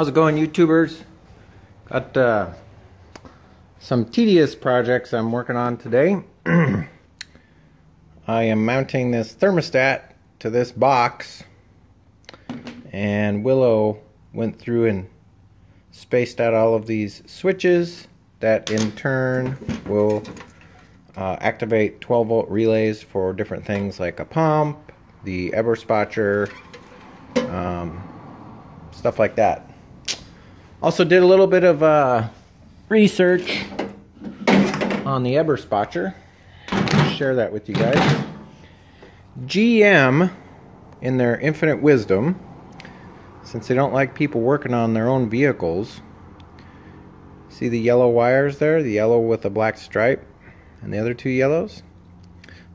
How's it going, YouTubers? Got uh, some tedious projects I'm working on today. I am mounting this thermostat to this box, and Willow went through and spaced out all of these switches that in turn will uh, activate 12 volt relays for different things like a pump, the Eberspacher, um, stuff like that. Also did a little bit of uh, research on the Eberspacher. Share that with you guys. GM, in their infinite wisdom, since they don't like people working on their own vehicles, see the yellow wires there? The yellow with the black stripe and the other two yellows?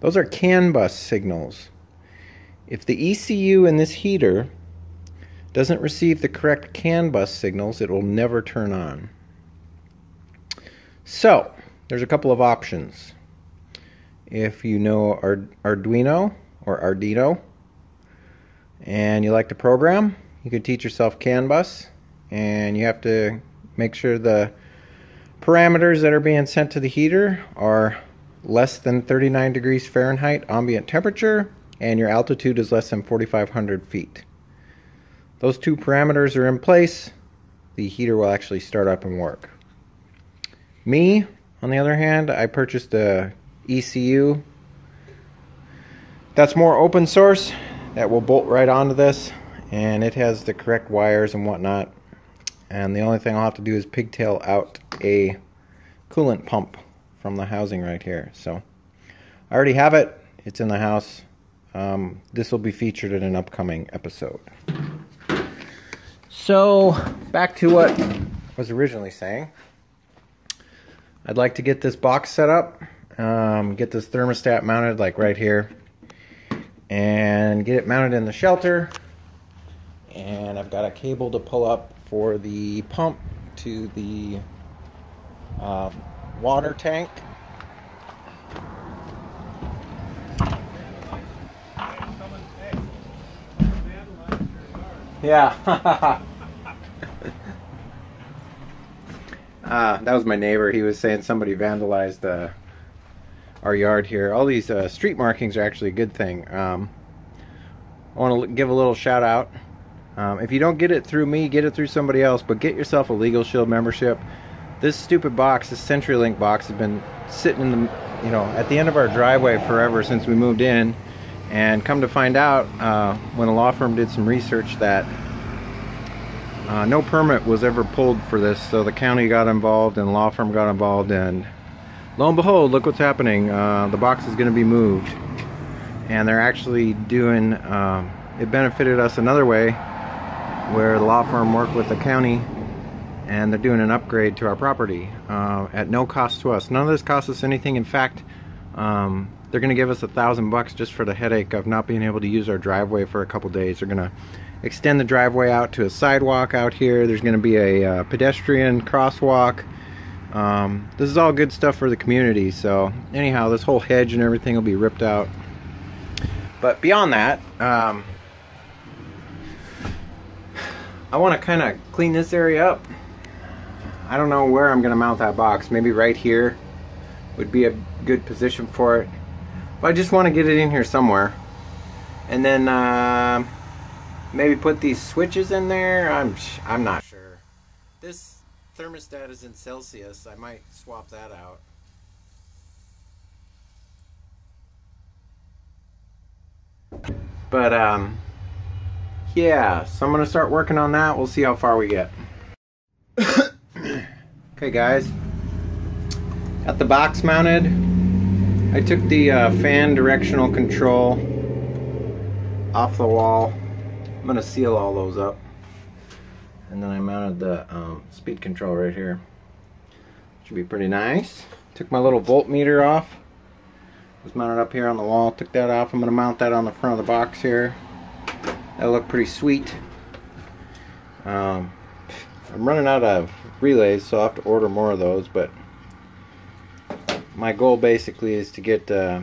Those are CAN bus signals. If the ECU in this heater doesn't receive the correct CAN bus signals, it will never turn on. So, there's a couple of options. If you know Arduino or Arduino and you like to program, you could teach yourself CAN bus and you have to make sure the parameters that are being sent to the heater are less than 39 degrees Fahrenheit ambient temperature and your altitude is less than 4,500 feet those two parameters are in place, the heater will actually start up and work. Me, on the other hand, I purchased a ECU that's more open source that will bolt right onto this and it has the correct wires and whatnot. And the only thing I'll have to do is pigtail out a coolant pump from the housing right here. So I already have it. It's in the house. Um, this will be featured in an upcoming episode so, back to what I was originally saying. I'd like to get this box set up, um, get this thermostat mounted like right here, and get it mounted in the shelter. And I've got a cable to pull up for the pump to the uh, water tank. Yeah. Uh, that was my neighbor. He was saying somebody vandalized uh, our yard here. All these uh, street markings are actually a good thing. Um, I want to give a little shout out. Um, if you don't get it through me, get it through somebody else, but get yourself a Legal Shield membership. This stupid box, this CenturyLink box, has been sitting in the, you know, at the end of our driveway forever since we moved in. And come to find out, uh, when a law firm did some research, that uh, no permit was ever pulled for this, so the county got involved and law firm got involved, and lo and behold, look what's happening. Uh, the box is going to be moved, and they're actually doing. Uh, it benefited us another way, where the law firm worked with the county, and they're doing an upgrade to our property uh, at no cost to us. None of this costs us anything. In fact, um, they're going to give us a thousand bucks just for the headache of not being able to use our driveway for a couple days. They're going to extend the driveway out to a sidewalk out here. There's going to be a uh, pedestrian crosswalk. Um, this is all good stuff for the community. So anyhow, this whole hedge and everything will be ripped out. But beyond that, um, I want to kind of clean this area up. I don't know where I'm going to mount that box. Maybe right here would be a good position for it. But I just want to get it in here somewhere. And then uh, maybe put these switches in there. I'm I'm not sure. This thermostat is in Celsius. I might swap that out. But um yeah, so I'm going to start working on that. We'll see how far we get. okay, guys. Got the box mounted. I took the uh, fan directional control off the wall I'm gonna seal all those up. And then I mounted the um, speed control right here. Should be pretty nice. Took my little voltmeter off. Was mounted up here on the wall. Took that off. I'm gonna mount that on the front of the box here. That'll look pretty sweet. Um, I'm running out of relays, so I'll have to order more of those, but my goal basically is to get uh,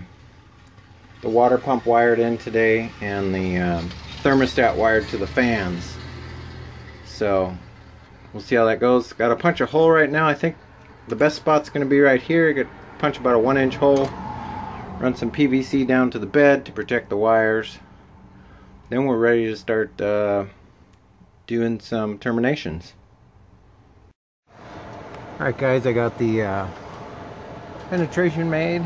the water pump wired in today and the um, thermostat wired to the fans. So we'll see how that goes. Got to punch a hole right now. I think the best spot's going to be right here. Got punch about a one inch hole. Run some PVC down to the bed to protect the wires. Then we're ready to start uh, doing some terminations. Alright guys, I got the uh, penetration made.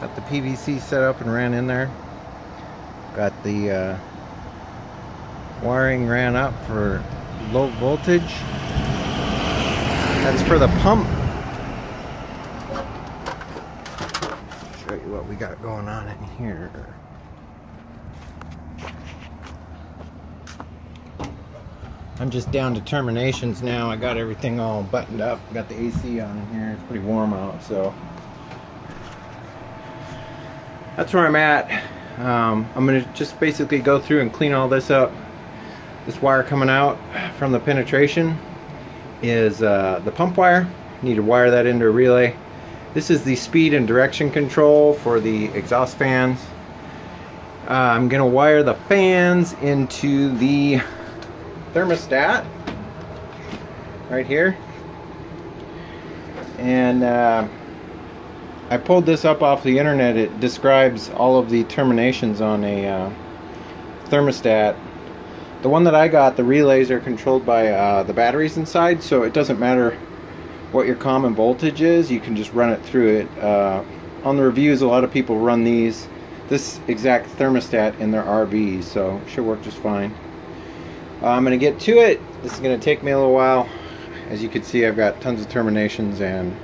Got the PVC set up and ran in there. Got the uh, wiring ran up for low voltage. That's for the pump. Show you what we got going on in here. I'm just down to terminations now. I got everything all buttoned up. Got the AC on here. It's pretty warm out, so that's where I'm at. Um, I'm gonna just basically go through and clean all this up. This wire coming out from the penetration is uh, the pump wire. need to wire that into a relay. This is the speed and direction control for the exhaust fans. Uh, I'm gonna wire the fans into the thermostat right here. And uh, I pulled this up off the internet. It describes all of the terminations on a uh, thermostat. The one that I got the relays are controlled by uh, the batteries inside so it doesn't matter what your common voltage is. You can just run it through it. Uh, on the reviews a lot of people run these this exact thermostat in their RVs so should work just fine I'm going to get to it. This is going to take me a little while. As you can see, I've got tons of terminations and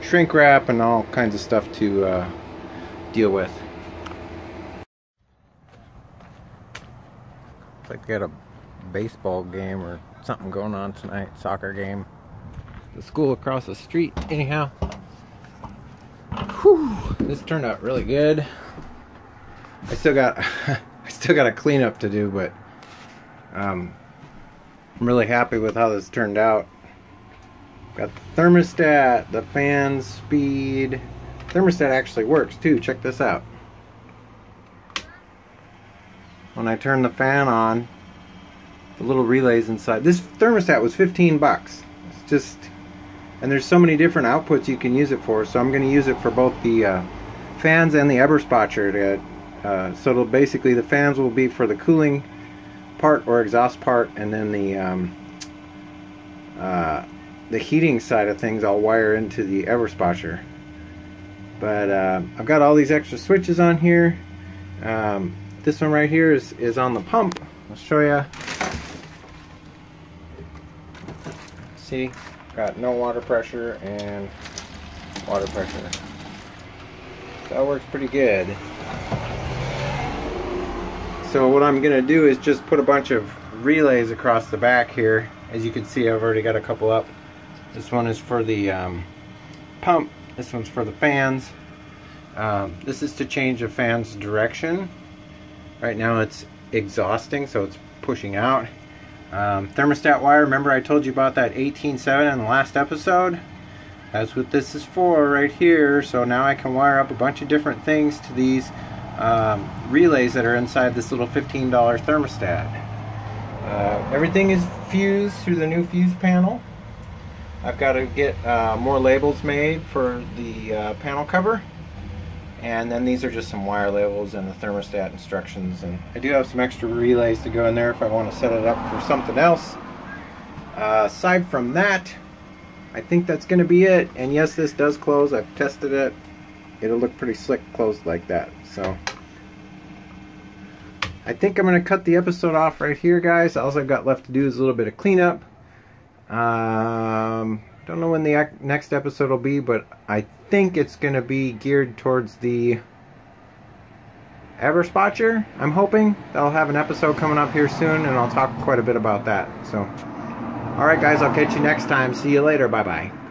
shrink wrap and all kinds of stuff to uh, deal with. Looks like we got a baseball game or something going on tonight, soccer game. The school across the street, anyhow. Whew, this turned out really good. I still got I still got a cleanup to do, but um, I'm really happy with how this turned out. Got the thermostat, the fan speed. Thermostat actually works too. Check this out. When I turn the fan on, the little relays inside. This thermostat was 15 bucks. It's just, and there's so many different outputs you can use it for. So I'm going to use it for both the uh, fans and the Eberspacher. To, uh, so it'll basically the fans will be for the cooling part or exhaust part and then the um, uh, the heating side of things I'll wire into the Eberspacher but uh, I've got all these extra switches on here. Um, this one right here is, is on the pump. I'll show you see? Got no water pressure and water pressure. That works pretty good so what I'm gonna do is just put a bunch of relays across the back here. As you can see, I've already got a couple up. This one is for the um, pump. This one's for the fans. Um, this is to change the fan's direction. Right now it's exhausting, so it's pushing out. Um, thermostat wire, remember I told you about that 18.7 in the last episode? That's what this is for right here. So now I can wire up a bunch of different things to these um, relays that are inside this little $15 thermostat. Uh, everything is fused through the new fuse panel. I've got to get uh, more labels made for the uh, panel cover. And then these are just some wire labels and the thermostat instructions. And I do have some extra relays to go in there if I want to set it up for something else. Uh, aside from that, I think that's going to be it. And yes, this does close. I've tested it. It'll look pretty slick closed like that. So I think I'm going to cut the episode off right here, guys. All I've got left to do is a little bit of cleanup. Um, don't know when the next episode will be, but I think it's going to be geared towards the ever Eberspacher. I'm hoping I'll have an episode coming up here soon, and I'll talk quite a bit about that. So, all right, guys, I'll catch you next time. See you later. Bye-bye.